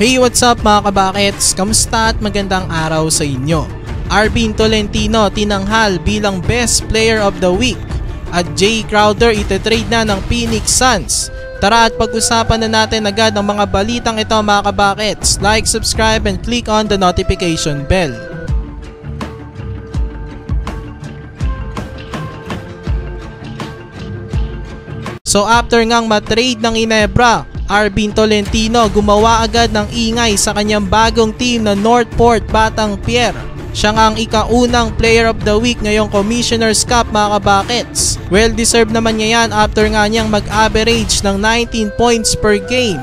Hey, what's up mga kabakets? Kamusta at magandang araw sa inyo? Arvin Tolentino tinanghal bilang Best Player of the Week at Jay Crowder itetrade na ng Phoenix Suns. Tara at pag-usapan na natin agad ang mga balitang ito mga kabakets. Like, subscribe, and click on the notification bell. So after ngang matrade ng Inebra, Arvin Tolentino gumawa agad ng ingay sa kanyang bagong team na Northport Batang Pier. Siya nga ang ikaunang player of the week ngayong Commissioner's Cup mga kabakets. Well deserved naman niya yan after nga niyang mag-average ng 19 points per game.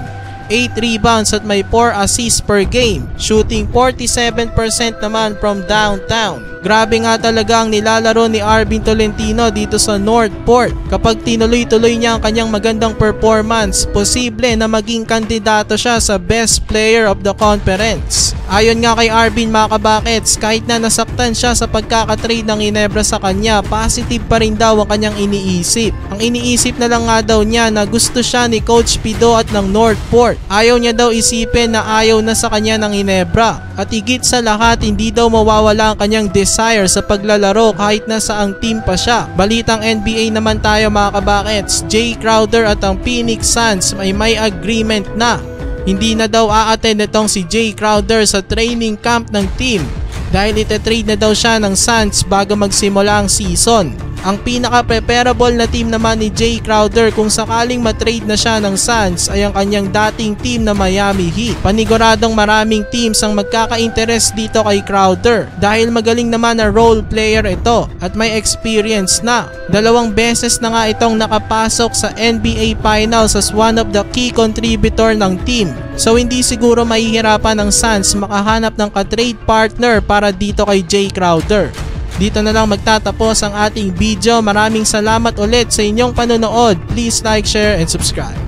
8 rebounds at may 4 assists per game. Shooting 47% naman from downtown. Grabe nga talaga ang nilalaro ni Arvin Tolentino dito sa Northport. Kapag tinuloy-tuloy niya ang kanyang magandang performance, posible na maging kandidato siya sa best player of the conference. Ayon nga kay Arvin mga kabakets, kahit na nasaktan siya sa pagkakatrade ng Inebra sa kanya, positive pa rin daw ang kanyang iniisip. Ang iniisip na lang nga daw niya na gusto siya ni Coach Pido at ng Northport. Ayaw niya daw isipin na ayaw na sa kanya ng Inebra. At higit sa lahat, hindi daw mawawala ang kanyang desire sa paglalaro kahit nasa ang team pa siya. Balitang NBA naman tayo mga kabakets, Jay Crowder at ang Phoenix Suns ay may agreement na. Hindi na daw a-attend itong si Jay Crowder sa training camp ng team. Dahil itetrade na daw siya ng Suns bago magsimula ang season. Ang pinaka-preparable na team naman ni Jay Crowder kung sakaling matrade na siya ng Suns ay ang kanyang dating team na Miami Heat. Paniguradong maraming teams ang magkaka-interest dito kay Crowder dahil magaling naman na role player ito at may experience na. Dalawang beses na nga itong nakapasok sa NBA Finals as one of the key contributor ng team. So hindi siguro mahihirapan ng Suns makahanap ng ka-trade partner para dito kay Jay Crowder. Dito na lang magtatapos ang ating video. Maraming salamat ulit sa inyong panonood. Please like, share, and subscribe.